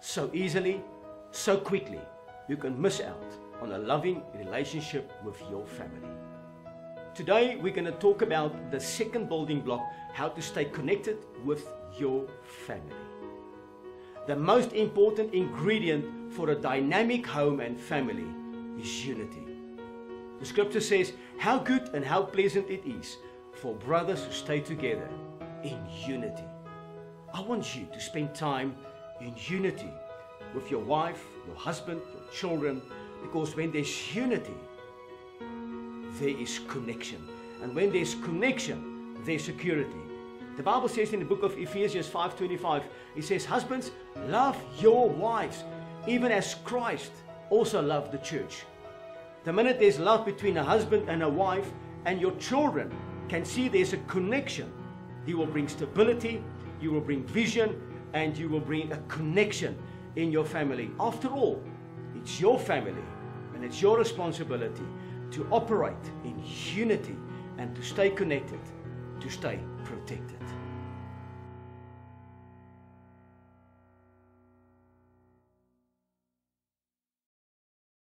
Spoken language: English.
so easily, so quickly, you can miss out on a loving relationship with your family. Today, we're going to talk about the second building block how to stay connected with your family. The most important ingredient for a dynamic home and family is unity. The scripture says, How good and how pleasant it is for brothers to stay together in unity. I want you to spend time in unity with your wife, your husband, your children, because when there's unity, there is connection. And when there's connection, there's security. The Bible says in the book of Ephesians 5:25, it says, "Husbands, love your wives, even as Christ also loved the church." The minute there's love between a husband and a wife, and your children can see there's a connection, you will bring stability, you will bring vision, and you will bring a connection in your family. After all, it's your family, and it's your responsibility to operate in unity and to stay connected, to stay protected.